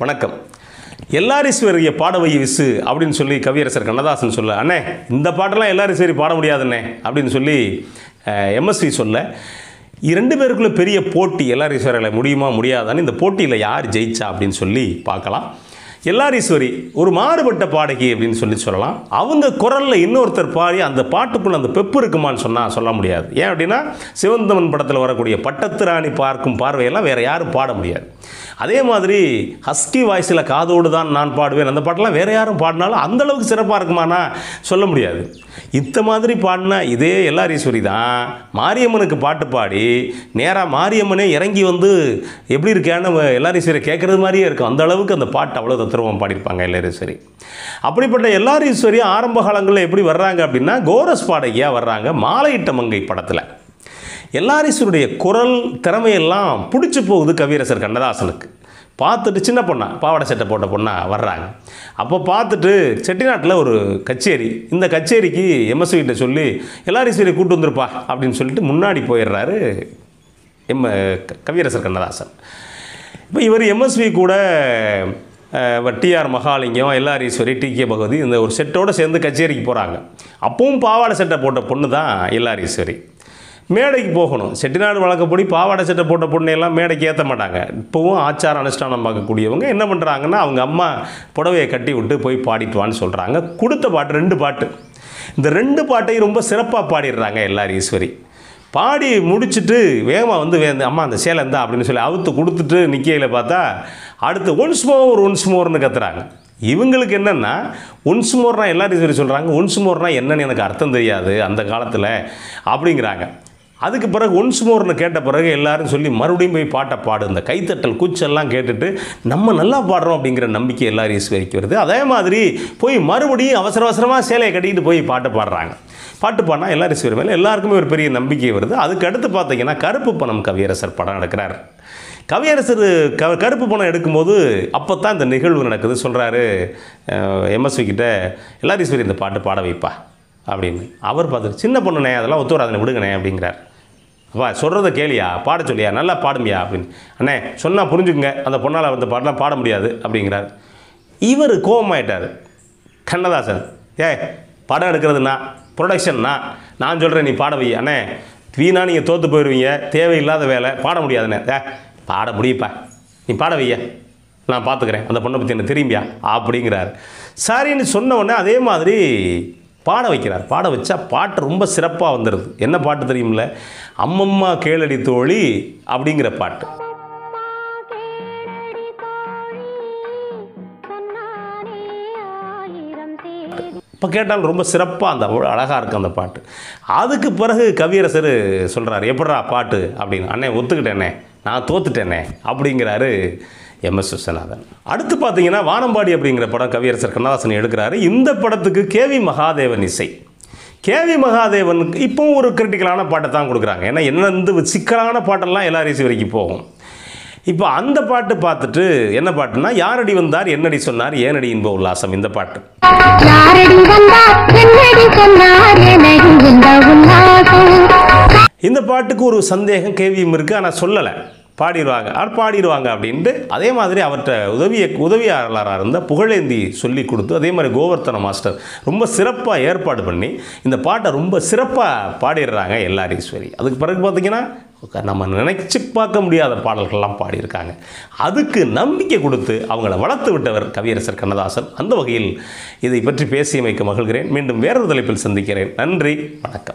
வணக்கம். எல்லாரீஸ்வரிய பாடவை விசு அப்படின்னு சொல்லி கவியரசர் கண்ணதாசன் சொல்ல அண்ணே இந்த பாட்டெல்லாம் எல்லாரீஸ்வரி பாட முடியாதுண்ணே அப்படின்னு சொல்லி எம்எஸ்வி சொல்ல இரண்டு பேருக்குள்ள பெரிய போட்டி எல்லாரீஸ்வரில் முடியுமா முடியாதான்னு இந்த போட்டியில் யார் ஜெயிச்சா? அப்படின்னு சொல்லி பார்க்கலாம். எல்லாரீஸ்வரி ஒரு மாறுபட்ட பாடகி அப்படின்னு சொல்லி சொல்லலாம். அவங்க குரலில் இன்னொருத்தர் பாடி அந்த பாட்டுக்குள்ள அந்த பெப்பு இருக்குமான்னு சொன்னால் சொல்ல முடியாது. ஏன் அப்படின்னா சிவந்தமன் படத்தில் வரக்கூடிய பட்டத்து ராணி பார்க்கும் பார்வையெல்லாம் வேறு யாரும் பாட முடியாது. அதே மாதிரி ஹஸ்கி வாய்ஸில் காதோடு தான் நான் பாடுவேன். அந்த பாட்டெல்லாம் வேறு யாரும் பாடினாலும் அந்த அளவுக்கு சிறப்பாக இருக்குமானா சொல்ல முடியாது. இந்த மாதிரி பாடின இதே எல்லாரீஸ்வரி தான் மாரியம்மனுக்கு பாட்டு பாடி நேராக மாரியம்மனே இறங்கி வந்து எப்படி இருக்கான்னு எல்லாரீஸ்வரி கேட்குறது மாதிரியே இருக்கும். அந்த அளவுக்கு அந்த பாட்டு அவ்வளோ தத்துருவம் பாடியிருப்பாங்க எல்லாரீஸ்வரி. அப்படிப்பட்ட எல்லாரீஸ்வரி ஆரம்ப காலங்களில் எப்படி வர்றாங்க அப்படின்னா கோரஸ் பாடகியாக வர்றாங்க மாலையிட்ட மங்கை படத்தில். எல்லாரீஸ்வருடைய குரல் திறமையெல்லாம் பிடிச்சி போகுது கவியரசர் கண்ணதாசனுக்கு. பார்த்துட்டு சின்ன பொண்ணா பாவாடை சட்டை போட்ட பொண்ணாக வர்றாங்க. அப்போ பார்த்துட்டு செட்டிநாட்டில் ஒரு கச்சேரி. இந்த கச்சேரிக்கு எம்எஸ்வி கிட்ட சொல்லி எல்லாரீஸ்வரியை கூட்டு வந்திருப்பா அப்படின்னு சொல்லிட்டு முன்னாடி போயிடுறாரு எம் கவியரசர் கண்ணதாசன். இப்போ இவர் எம்எஸ்வி கூட டிஆர் மகாலிங்கம் எல்லாரீஸ்வரி டி கே பகவதி இந்த ஒரு செட்டோடு சேர்ந்து கச்சேரிக்கு போகிறாங்க அப்பவும் பாவாடை சட்டை போட்ட பொண்ணு தான் எல்லாரீஸ்வரி. மேடைக்கு போகணும். செட்டிநாடு வழக்கப்படி பாவாடை சட்டை போட்ட பொண்ணையெல்லாம் மேடைக்கு ஏற்ற மாட்டாங்க. இப்போவும் ஆச்சார அனுஷ்டானம் பார்க்கக்கூடியவங்க என்ன பண்ணுறாங்கன்னா அவங்க அம்மா புடவையை கட்டி விட்டு போய் பாடிட்டு வான்னு சொல்கிறாங்க கொடுத்த பாட்டு ரெண்டு பாட்டு. இந்த ரெண்டு பாட்டையும் ரொம்ப சிறப்பாக பாடிடுறாங்க எல்லார் ஈஸ்வரி. பாடி முடிச்சுட்டு வேகமாக வந்து வே- அம்மா அந்த சேலை இருந்தா அப்படின்னு சொல்லி அவுத்து கொடுத்துட்டு நிற்கையில் பார்த்தா அடுத்து ஒன்ஸ் மோர் ஒன்ஸ் மோர்னு கத்துறாங்க. இவங்களுக்கு என்னென்னா ஒன்ஸ் மோர்னால் எல்லாரும் சொல்லி சொல்கிறாங்க ஒன்ஸ் மோர்னால் என்னன்னு எனக்கு அர்த்தம் தெரியாது அந்த காலத்தில் அப்படிங்கிறாங்க. அதுக்கு பிறகு ஒன்ஸ் மோர்னு கேட்ட பிறகு எல்லாரும் சொல்லி மறுபடியும் போய் பாட்டை பாடு. இந்த கைத்தட்டல் கூச்செல்லாம் கேட்டுட்டு நம்ம நல்லா பாடுறோம் அப்படிங்கிற நம்பிக்கை எல்லாரையும் ஈஸ்வரிக்கு வருது. அதே மாதிரி போய் மறுபடியும் அவசர அவசரமாக சேலையை கட்டிக்கிட்டு போய் பாட்டை பாடுறாங்க. பாட்டு பாடினா எல்லாரும் ஈஸ்வரி மேலே எல்லாருக்குமே ஒரு பெரிய நம்பிக்கை வருது. அதுக்கு அடுத்து பார்த்தீங்கன்னா கருப்பு பணம் கவியரசர் படம் நடக்கிறார் கவியரசர் க கருப்பு பணம் எடுக்கும்போது அப்போ தான் இந்த நிகழ்வு நடக்குது. சொல்கிறாரு எம்எஸ்வி கிட்ட எல்லாரீஸ்வரி இந்த பாட்டு பாட வைப்பா. அப்படின்னு. அவர் பார்த்துட்டு சின்ன பொண்ணுனே அதெல்லாம் ஒத்து வராதுண்ணே விடுங்கண்ணே அப்படிங்கிறார். அப்பா சொல்கிறத கேளியா பாட சொல்லியா நல்லா பாடுமியா அப்படின்னு. அண்ணே சொன்னால் புரிஞ்சுக்குங்க அந்த பொண்ணால் அந்த பாட்டெலாம் பாட முடியாது அப்படிங்கிறார். இவர் கோபமாயிட்டார் கண்ணதாசன் ஏ படம் எடுக்கிறதுனா ப்ரொடக்ஷன்னா நான் சொல்கிறேன் நீ பாட வை அண்ணே. வீணா நீங்கள் தோற்று போயிடுவீங்க தேவையில்லாத வேலை பாட முடியாதுண்ணே. ஏ பாட முடியுப்பா நீ பாட வைய. நான் பார்த்துக்கிறேன் அந்த பொண்ணை பற்றி எனக்கு தெரியும்பியா அப்படிங்கிறார். சரின்னு சொன்ன உடனே அதே மாதிரி பாட வைக்கிறார். பாட வச்சா பாட்டு ரொம்ப சிறப்பாக வந்துடுது என்ன பாட்டு தெரியும்ல அம்மம்மா கேளடி தோழி அப்படிங்கிற பாட்டு. இப்போ கேட்டாலும் ரொம்ப சிறப்பாக அந்த அழகாக இருக்கும் அந்த பாட்டு. அதுக்கு பிறகு கவியரசர் சொல்கிறார் எப்படா பாட்டு? அப்படின்னு. அண்ணே ஒத்துக்கிட்டேனே நான் தோத்துட்டேனே அப்படிங்கிறாரு எம் எஸ் விஸ்வநாதன். அடுத்து பார்த்தீங்கன்னா வானம்பாடி அப்படிங்கிற படம் கவியரசர் கண்ணதாசன் எடுக்கிறாரு. இந்த படத்துக்கு கேவி மகாதேவன் இசை. கேவி மகாதேவனுக்கு இப்போவும் ஒரு கிரிட்டிக்கலான பாட்டை தான் கொடுக்குறாங்க. ஏன்னா என்ன இந்த சிக்கலான பாட்டெல்லாம் எல்லாரும் வரைக்கும் போகும். இப்போ அந்த பாட்டு பார்த்துட்டு என்ன பாட்டுனா யாரடி வந்தார் என்னடி சொன்னார் ஏனடி இன்ப உல்லாசம்? இந்த பாட்டு. இந்த பாட்டுக்கு ஒரு சந்தேகம் கேவியம் இருக்குது ஆனால் சொல்லலை. பாடிடுவாங்க ஆனால் பாடிடுவாங்க அப்படின்ட்டு அதே மாதிரி அவர்கிட்ட உதவிய உதவியாளராக இருந்த புகழேந்தி சொல்லி கொடுத்து அதே மாதிரி கோவர்த்தன மாஸ்டர் ரொம்ப சிறப்பாக ஏற்பாடு பண்ணி இந்த பாட்டை ரொம்ப சிறப்பாக பாடிடுறாங்க எல்லாரீஸ்வரி. அதுக்கு பிறகு பார்த்திங்கன்னா நம்ம நினைச்சு பார்க்க முடியாத பாடல்கள்லாம் பாடியிருக்காங்க. அதுக்கு நம்பிக்கை கொடுத்து அவங்கள வளர்த்து விட்டவர் கவியரசர் கண்ணதாசன். அந்த வகையில் இதை பற்றி பேசியமைக்க மகிழ்கிறேன். மீண்டும் வேறொரு தலைப்பில் சந்திக்கிறேன். நன்றி. வணக்கம்.